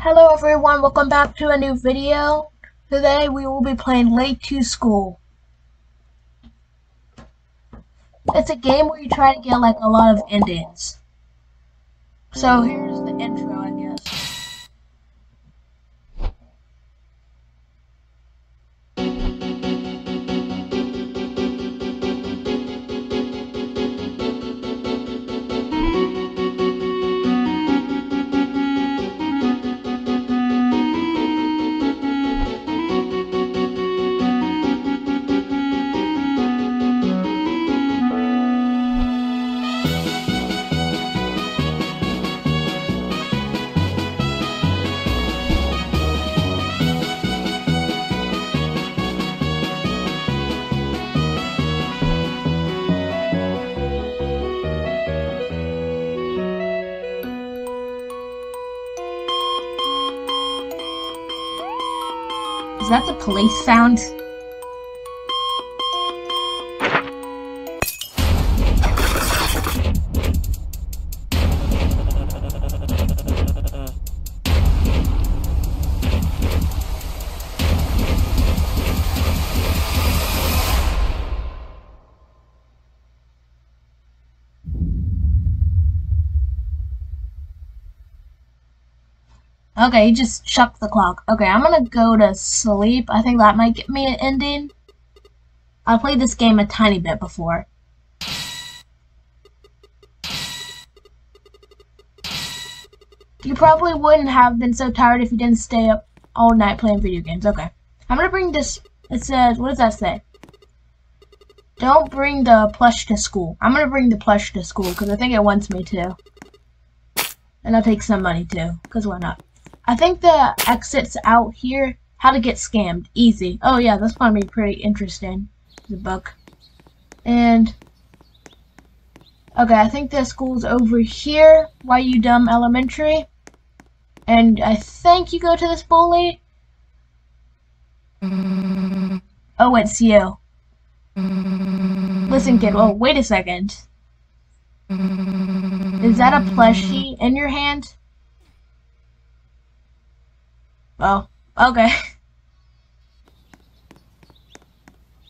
Hello everyone, welcome back to a new video. Today we will be playing Late to School. It's a game where you try to get like a lot of endings. So here's the intro, that the police sound? Okay, he just chucked the clock. Okay, I'm gonna go to sleep. I think that might get me an ending. I played this game a tiny bit before. You probably wouldn't have been so tired if you didn't stay up all night playing video games. Okay. I'm gonna bring this, it says, what does that say? Don't bring the plush to school. I'm gonna bring the plush to school because I think it wants me to. And I'll take some money too, because why not? I think the exit's out here. How to get scammed. Easy. Oh yeah, that's gonna be pretty interesting. The book. And okay, I think the school's over here. Why you dumb elementary? And I think you go to this bully. Oh, it's you. Listen, kid. Oh, wait a second. Is that a plushie in your hand? Oh, okay.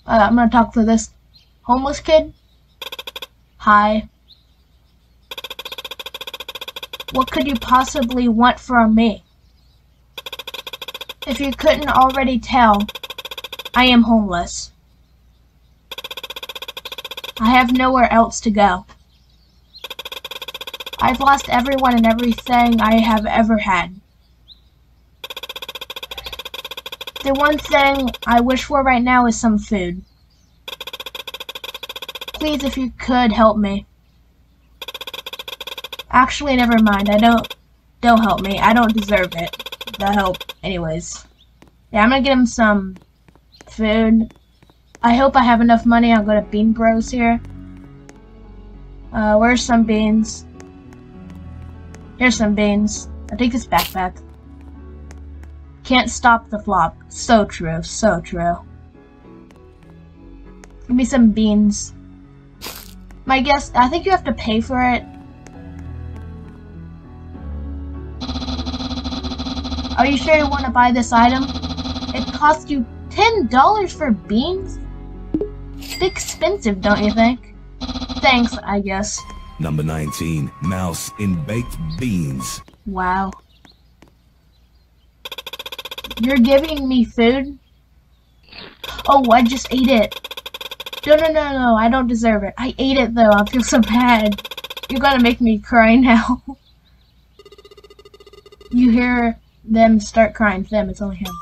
I'm gonna talk to this homeless kid. Hi. What could you possibly want from me? If you couldn't already tell, I am homeless. I have nowhere else to go. I've lost everyone and everything I have ever had. One thing I wish for right now is some food. Please, if you could, help me. Actually, never mind. I don't... Don't help me. I don't deserve it. The help. Anyways. Yeah, I'm gonna get him some food. I hope I have enough money. I'll go to Bean Bros here. Uh, where's some beans? Here's some beans. I'll take this backpack. Can't stop the flop. So true, so true. Give me some beans. My guess, I think you have to pay for it. Are you sure you want to buy this item? It cost you $10 for beans? It's expensive, don't you think? Thanks, I guess. Number 19, mouse in baked beans. Wow. You're giving me food? Oh, I just ate it. No, no, no, no, I don't deserve it. I ate it, though. I feel so bad. You're gonna make me cry now. you hear them start crying. Them, it's only him.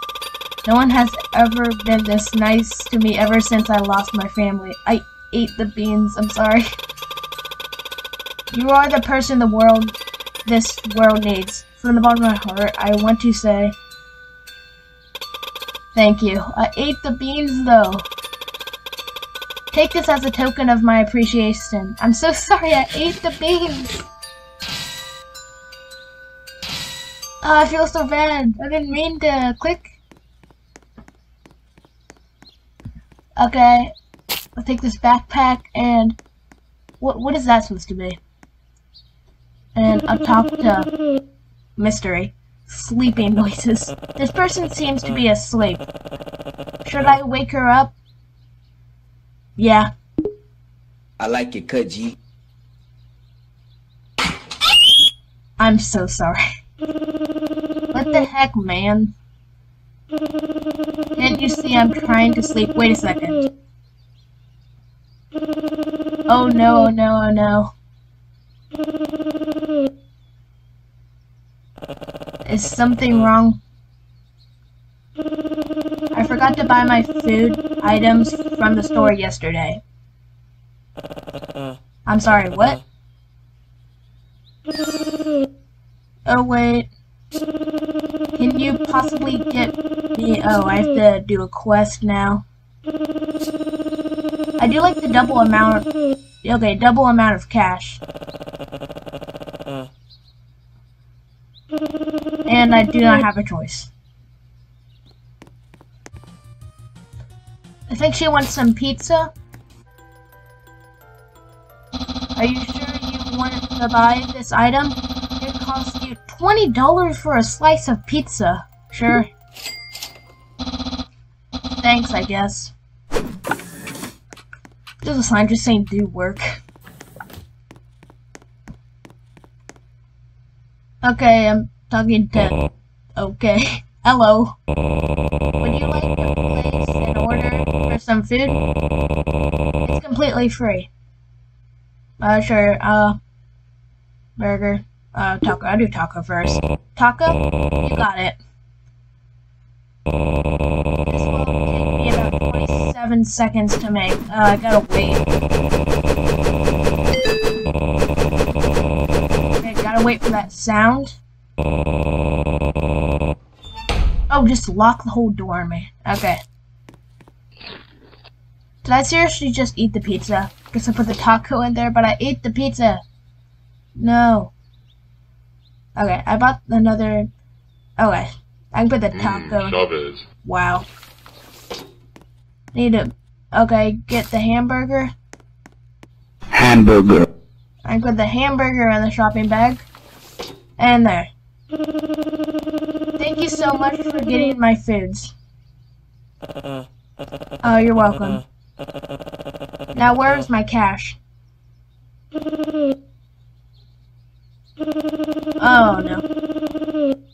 No one has ever been this nice to me ever since I lost my family. I ate the beans. I'm sorry. You are the person the world, this world needs. From the bottom of my heart, I want to say... Thank you. I ate the beans, though. Take this as a token of my appreciation. I'm so sorry I ate the beans. Oh, I feel so bad. I didn't mean to click. Okay. I'll take this backpack and... What, what is that supposed to be? And I'll talk to Mystery. Sleeping noises. This person seems to be asleep. Should I wake her up? Yeah. I like your cut, G. I'm so sorry. What the heck, man? Can't you see I'm trying to sleep? Wait a second. Oh no, oh no, oh no. Is something wrong? I forgot to buy my food items from the store yesterday. I'm sorry, what? Oh wait. Can you possibly get me? Oh, I have to do a quest now. I do like the double amount. Okay, double amount of cash. And I do not have a choice. I think she wants some pizza. Are you sure you want to buy this item? It costs you $20 for a slice of pizza. Sure. Thanks, I guess. There's a sign just saying do work. Okay, I'm talking to... Okay. Hello. Would you like to place an order for some food? It's completely free. Uh, sure, uh... Burger. Uh, taco. I'll do taco first. Taco? You got it. This will take me about 27 seconds to make. Uh, I gotta wait. Okay, gotta wait for that sound. Oh, just lock the whole door man. Okay. Did I seriously just eat the pizza? Guess I put the taco in there, but I ate the pizza. No. Okay, I bought another... Okay. I can put the mm, taco. Chavez. Wow. Need to. Okay, get the hamburger. Hamburger. I put the hamburger in the shopping bag. And there. Thank you so much for getting my foods. Oh, you're welcome. Now, where is my cash? Oh, no.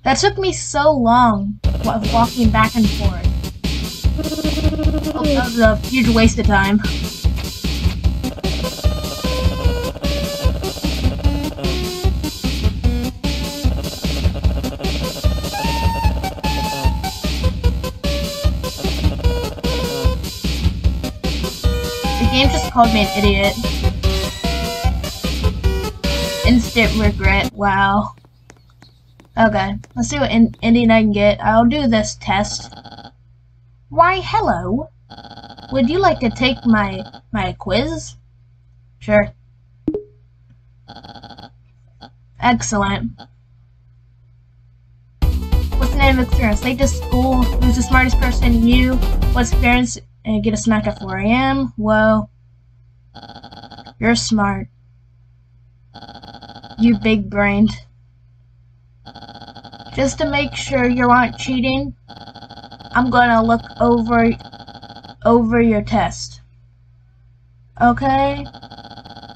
That took me so long wa- walking back and forth. Oh, that was a huge waste of time. Called me an idiot. Instant regret, wow. Okay, let's see what in ending I can get. I'll do this test. Why, hello. Would you like to take my my quiz? Sure. Excellent. What's the name of experience? Late to school. Who's the smartest person? You. What's experience? And get a snack at 4 a.m. Whoa. You're smart. You big brained. Just to make sure you aren't cheating, I'm gonna look over over your test. Okay?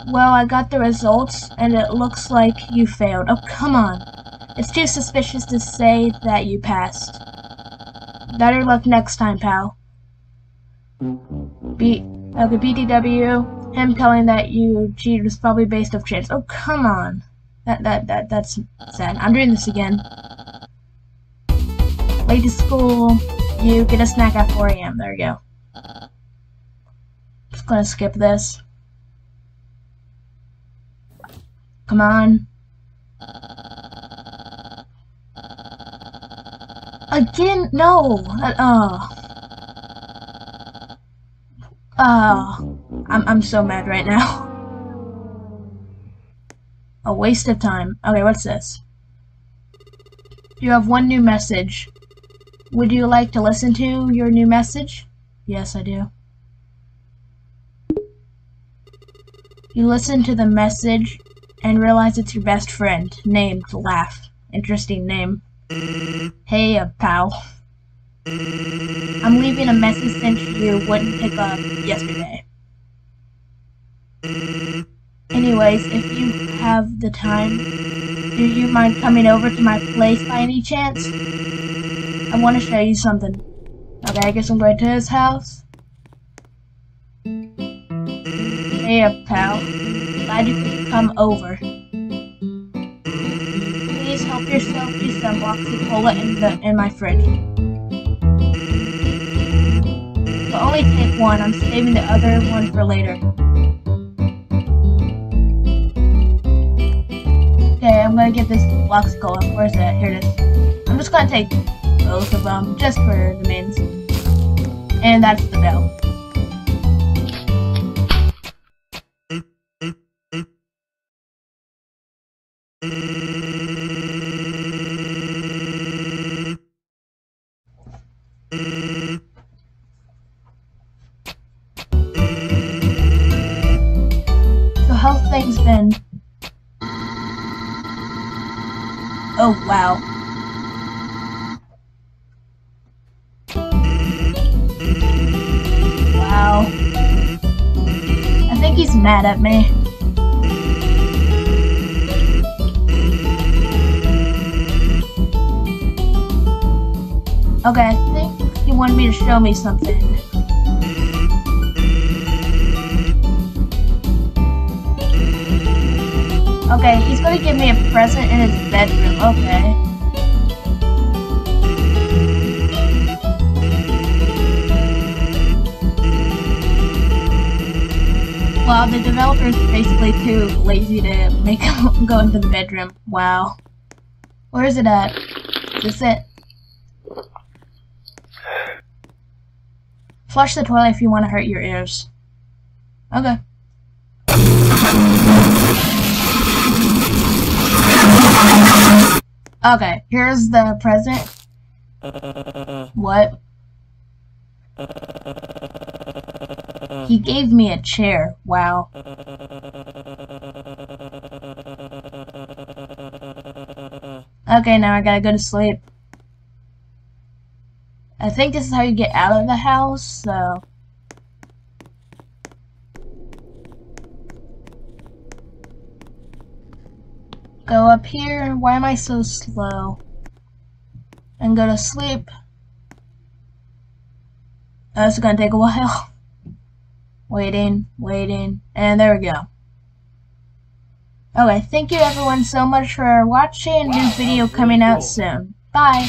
Well, I got the results, and it looks like you failed. Oh, come on. It's too suspicious to say that you passed. Better luck next time, pal. B okay, BDW, him telling that you cheated was probably based off chance. Oh, come on. That, that, that, that's sad. I'm doing this again. Late to school, you get a snack at 4 a.m. There you go. Just gonna skip this. Come on. Again? No! Uh, oh. Oh. I'm, I'm so mad right now. A waste of time. Okay, what's this? You have one new message. Would you like to listen to your new message? Yes, I do. You listen to the message and realize it's your best friend, named Laugh. Interesting name. Hey, uh, pal. I'm leaving a message since you wouldn't pick up yesterday. Anyways, if you have the time, do you mind coming over to my place by any chance? I want to show you something. Okay, I guess I'm going to his house. Hey, pal. Glad you could come over. Please help yourself to some Bloxy Cola in, the, in my fridge. But only take one. I'm saving the other one for later. Okay, I'm gonna get this Bloxy Cola. Where's it? Here it is. I'm just gonna take both of them, just for the mains. And that's the bell. So Oh wow. Wow. I think he's mad at me. Okay, I think he wanted me to show me something. Okay, he's gonna give me a present in his bedroom. Okay. Well, the developer's basically too lazy to make him go into the bedroom. Wow. Where is it at? Is this it? Flush the toilet if you want to hurt your ears. Okay. Okay, here's the present. Uh, what? Uh, he gave me a chair. Wow. Okay, now I gotta go to sleep. I think this is how you get out of the house, so... Go up here. Why am I so slow? And go to sleep. Oh, That's gonna take a while. waiting, waiting, and there we go. Okay, thank you everyone so much for watching. New video coming out soon. Bye.